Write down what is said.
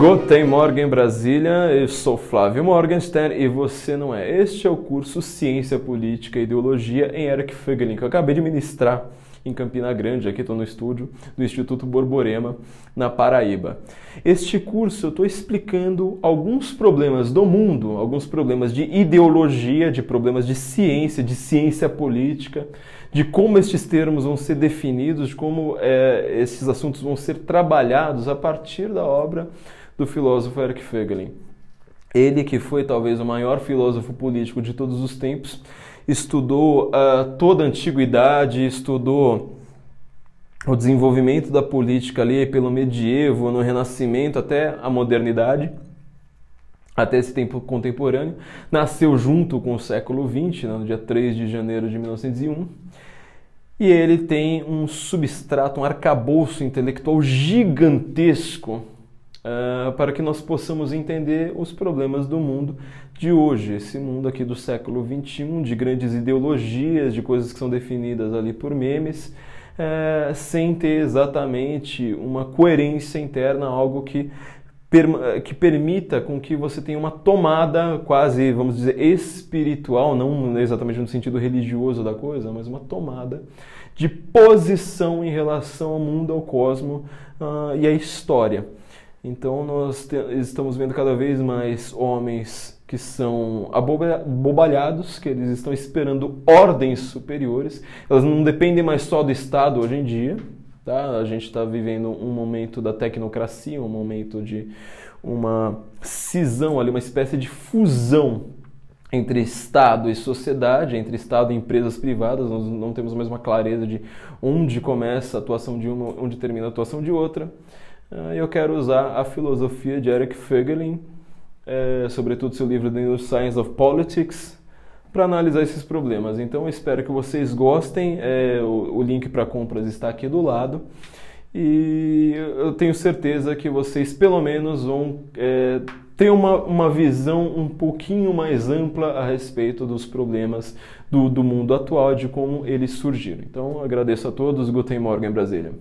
Guten Morgen Brasília, eu sou Flávio Morgenstern e você não é. Este é o curso Ciência Política e Ideologia em Eric Fögelin, que eu acabei de ministrar em Campina Grande, aqui estou no estúdio do Instituto Borborema, na Paraíba. Este curso eu estou explicando alguns problemas do mundo, alguns problemas de ideologia, de problemas de ciência, de ciência política, de como estes termos vão ser definidos, de como é, esses assuntos vão ser trabalhados a partir da obra do filósofo Eric Fögelin. Ele que foi talvez o maior filósofo político de todos os tempos, estudou uh, toda a antiguidade, estudou o desenvolvimento da política ali pelo medievo, no renascimento até a modernidade, até esse tempo contemporâneo. Nasceu junto com o século XX, né, no dia 3 de janeiro de 1901. E ele tem um substrato, um arcabouço intelectual gigantesco uh, para que nós possamos entender os problemas do mundo de hoje, esse mundo aqui do século XXI, de grandes ideologias, de coisas que são definidas ali por memes, uh, sem ter exatamente uma coerência interna, algo que que permita com que você tenha uma tomada quase, vamos dizer, espiritual, não exatamente no sentido religioso da coisa, mas uma tomada de posição em relação ao mundo, ao cosmo uh, e à história. Então nós estamos vendo cada vez mais homens que são abobalhados, que eles estão esperando ordens superiores. Elas não dependem mais só do Estado hoje em dia. Tá? A gente está vivendo um momento da tecnocracia, um momento de uma cisão ali, uma espécie de fusão entre Estado e sociedade, entre Estado e empresas privadas. Nós não temos mais uma clareza de onde começa a atuação de uma, onde termina a atuação de outra. Ah, eu quero usar a filosofia de Eric Fögelin, é, sobretudo seu livro The New Science of Politics, para analisar esses problemas. Então eu espero que vocês gostem. É, o, o, link para compras está aqui do lado. E eu tenho certeza que vocês pelo menos vão é, ter uma, uma visão um pouquinho mais ampla a respeito dos problemas do, do mundo atual, de como eles surgiram. Então agradeço a todos. Guten Morgen, Brasília.